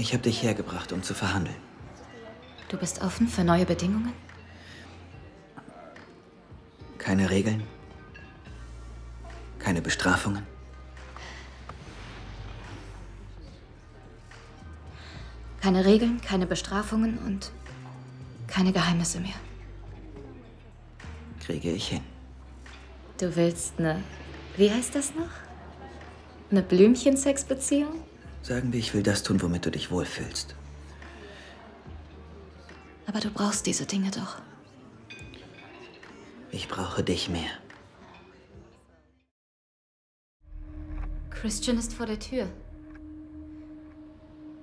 Ich habe dich hergebracht, um zu verhandeln. Du bist offen für neue Bedingungen? Keine Regeln. Keine Bestrafungen. Keine Regeln, keine Bestrafungen und keine Geheimnisse mehr. Kriege ich hin. Du willst eine. Wie heißt das noch? Eine Blümchensexbeziehung? Sagen wir, ich will das tun, womit du dich wohlfühlst. Aber du brauchst diese Dinge doch. Ich brauche dich mehr. Christian ist vor der Tür.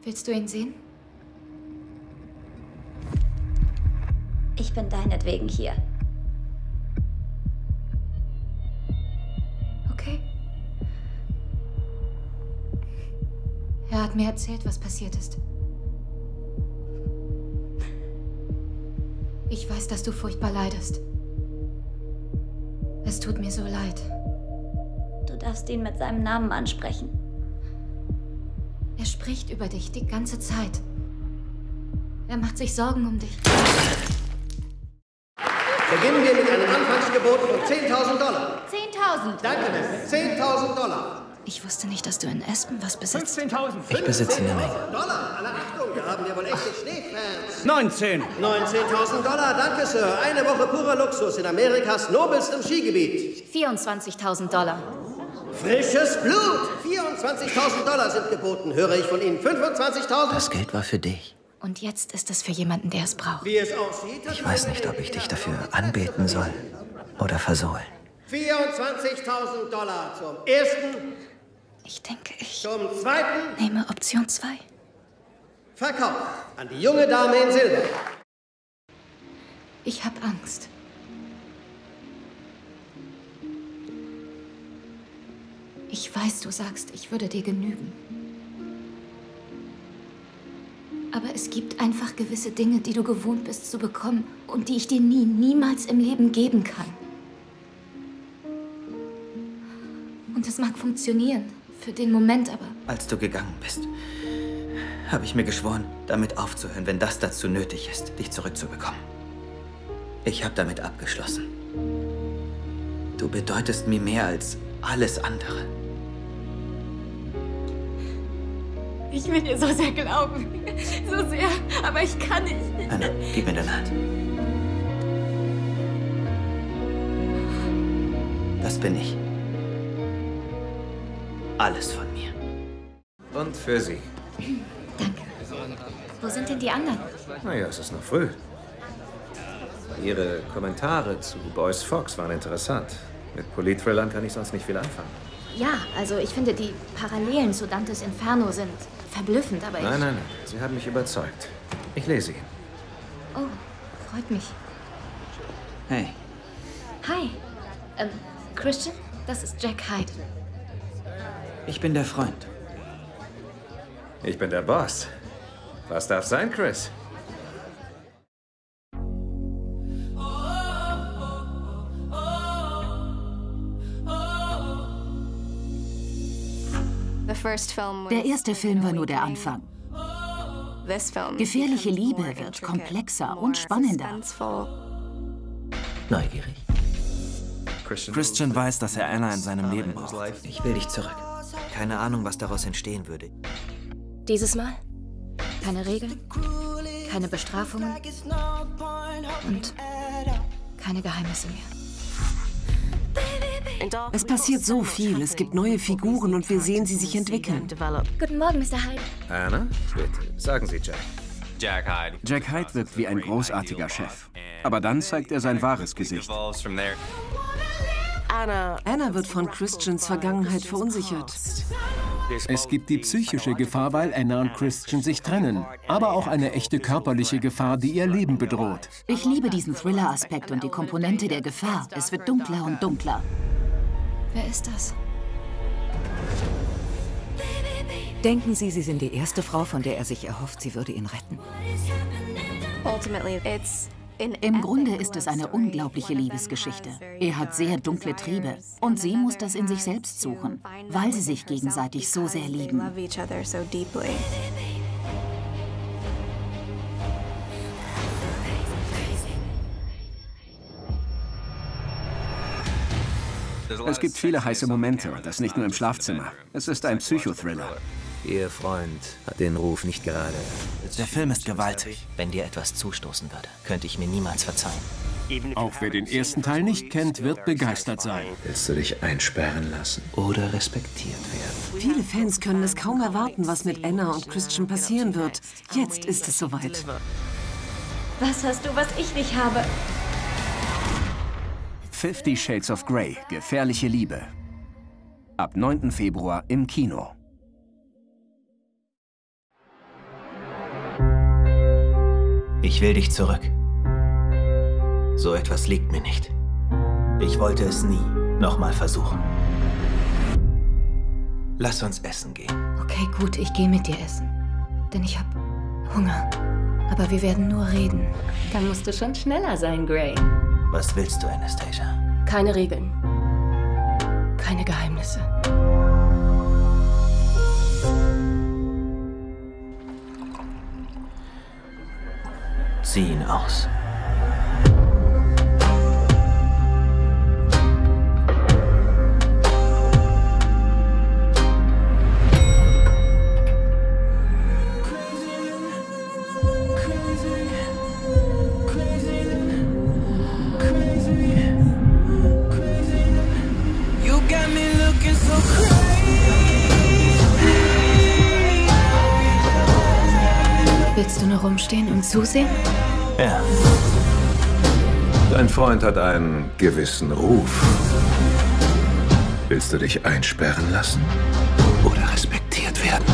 Willst du ihn sehen? Ich bin deinetwegen hier. Er hat mir erzählt, was passiert ist. Ich weiß, dass du furchtbar leidest. Es tut mir so leid. Du darfst ihn mit seinem Namen ansprechen. Er spricht über dich die ganze Zeit. Er macht sich Sorgen um dich. Beginnen wir mit einem Anfangsgebot von 10.000 Dollar. 10.000. Danke, Miss. 10.000 Dollar. Ich wusste nicht, dass du in Aspen was besitzt. 15.000. Ich besitze eine Menge. Dollar. Alle Achtung, wir haben ja wohl echte Schneefans. 19. 19.000 Dollar, danke, Sir. Eine Woche purer Luxus in Amerikas nobelstem Skigebiet. 24.000 Dollar. Frisches Blut. 24.000 Dollar sind geboten. Höre ich von Ihnen 25.000? Das Geld war für dich. Und jetzt ist es für jemanden, der es braucht. Wie es aussieht... Ich weiß nicht, ob ich dich dafür anbeten soll oder versohlen. 24.000 Dollar zum ersten, Ich denke, ich zum zweiten nehme Option 2. Verkauf an die junge Dame in Silber. Ich habe Angst. Ich weiß, du sagst, ich würde dir genügen. Aber es gibt einfach gewisse Dinge, die du gewohnt bist zu bekommen und die ich dir nie, niemals im Leben geben kann. Und es mag funktionieren, für den Moment aber. Als du gegangen bist, habe ich mir geschworen, damit aufzuhören, wenn das dazu nötig ist, dich zurückzubekommen. Ich habe damit abgeschlossen. Du bedeutest mir mehr als alles andere. Ich will dir so sehr glauben. So sehr. Aber ich kann nicht. Anna, gib mir deine Hand. Das bin ich. Alles von mir. Und für Sie. Danke. Wo sind denn die anderen? Naja, es ist noch früh. Ihre Kommentare zu Boyce Fox waren interessant. Mit Politthrillern kann ich sonst nicht viel anfangen. Ja, also ich finde, die Parallelen zu Dantes Inferno sind verblüffend, aber ich... Nein, nein, nein. Sie haben mich überzeugt. Ich lese ihn. Oh, freut mich. Hey, Hi. Ähm, Christian, das ist Jack Hyde. Ich bin der Freund. Ich bin der Boss. Was darf sein, Chris? Der erste Film war nur der Anfang. Gefährliche Liebe wird komplexer und spannender. Neugierig. Christian weiß, dass er Anna in seinem Leben braucht. Ich will dich zurück. Keine Ahnung, was daraus entstehen würde. Dieses Mal keine Regeln, keine Bestrafungen und keine Geheimnisse mehr. Es passiert so viel, es gibt neue Figuren und wir sehen sie sich entwickeln. Guten Morgen, Mr. Hyde. Anna? Bitte, sagen Sie Jack. Jack Hyde. Jack Hyde wirkt wie ein großartiger Chef. Aber dann zeigt er sein wahres Gesicht. Anna wird von Christians Vergangenheit verunsichert. Es gibt die psychische Gefahr, weil Anna und Christian sich trennen, aber auch eine echte körperliche Gefahr, die ihr Leben bedroht. Ich liebe diesen Thriller-Aspekt und die Komponente der Gefahr. Es wird dunkler und dunkler. Wer ist das? Denken Sie, Sie sind die erste Frau, von der er sich erhofft, sie würde ihn retten? Im Grunde ist es eine unglaubliche Liebesgeschichte. Er hat sehr dunkle Triebe und sie muss das in sich selbst suchen, weil sie sich gegenseitig so sehr lieben. Es gibt viele heiße Momente und das nicht nur im Schlafzimmer. Es ist ein Psychothriller. Ihr Freund hat den Ruf nicht gerade. Der Film ist gewaltig. Wenn dir etwas zustoßen würde, könnte ich mir niemals verzeihen. Auch wer den ersten Teil nicht kennt, wird begeistert sein. Willst du dich einsperren lassen oder respektiert werden? Viele Fans können es kaum erwarten, was mit Anna und Christian passieren wird. Jetzt ist es soweit. Was hast du, was ich nicht habe? Fifty Shades of Grey, gefährliche Liebe. Ab 9. Februar im Kino. Ich will dich zurück. So etwas liegt mir nicht. Ich wollte es nie nochmal versuchen. Lass uns essen gehen. Okay, gut, ich gehe mit dir essen. Denn ich hab Hunger. Aber wir werden nur reden. Dann musst du schon schneller sein, Gray. Was willst du, Anastasia? Keine Regeln. Keine Geheimnisse. Seen us. Willst du nur rumstehen und zusehen? Ja. Dein Freund hat einen gewissen Ruf. Willst du dich einsperren lassen oder respektiert werden?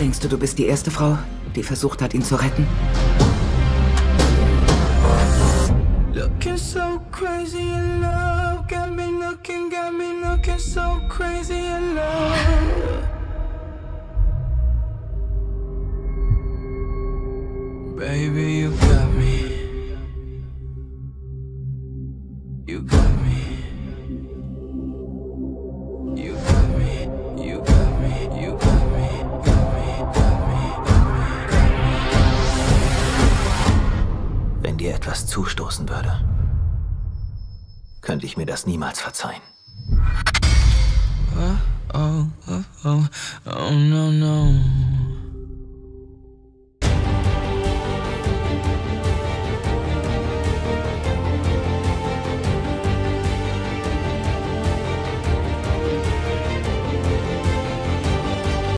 Denkst du, du bist die erste Frau, die versucht hat, ihn zu retten? Looking so crazy in love, got me looking, got me looking so crazy in love. Baby, you got me. You got me. You got me. You got me. You got me. Got me. Got me. Got me. Wenn dir etwas zustoßen würde, könnte ich mir das niemals verzeihen. Oh, oh, oh, oh, oh, no, no.